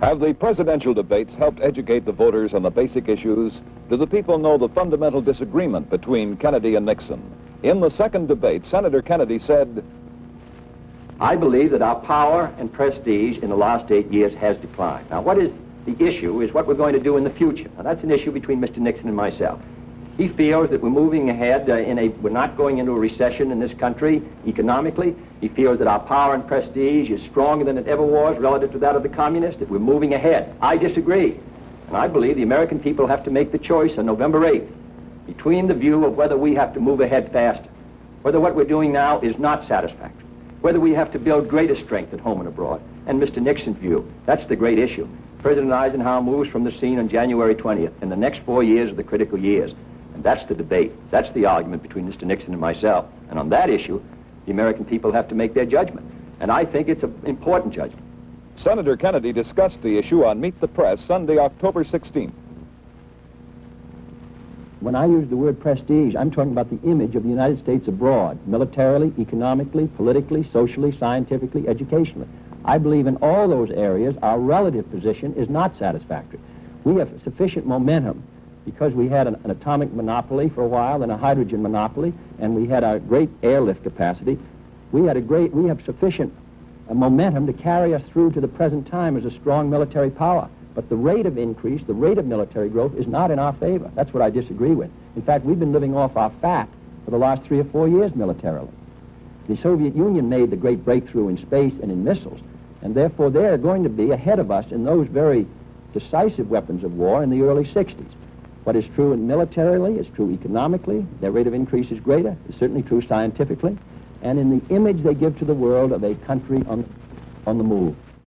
Have the presidential debates helped educate the voters on the basic issues? Do the people know the fundamental disagreement between Kennedy and Nixon? In the second debate, Senator Kennedy said, I believe that our power and prestige in the last eight years has declined. Now, what is the issue is what we're going to do in the future. Now, that's an issue between Mr. Nixon and myself. He feels that we're moving ahead uh, in a, we're not going into a recession in this country economically. He feels that our power and prestige is stronger than it ever was relative to that of the communists, that we're moving ahead. I disagree. And I believe the American people have to make the choice on November 8th between the view of whether we have to move ahead faster, whether what we're doing now is not satisfactory, whether we have to build greater strength at home and abroad, and Mr. Nixon's view. That's the great issue. President Eisenhower moves from the scene on January 20th, and the next four years are the critical years. And that's the debate. That's the argument between Mr. Nixon and myself. And on that issue, the American people have to make their judgment. And I think it's an important judgment. Senator Kennedy discussed the issue on Meet the Press Sunday, October 16th. When I use the word prestige, I'm talking about the image of the United States abroad, militarily, economically, politically, socially, scientifically, educationally. I believe in all those areas our relative position is not satisfactory. We have sufficient momentum because we had an, an, atomic monopoly for a while and a hydrogen monopoly, and we had a great airlift capacity. We had a great, we have sufficient uh, momentum to carry us through to the present time as a strong military power. But the rate of increase, the rate of military growth is not in our favor. That's what I disagree with. In fact, we've been living off our fat for the last three or four years militarily. The Soviet Union made the great breakthrough in space and in missiles, and therefore they're going to be ahead of us in those very decisive weapons of war in the early 60s. What is true militarily is true economically. Their rate of increase is greater. It's certainly true scientifically. And in the image they give to the world of a country on, on the move.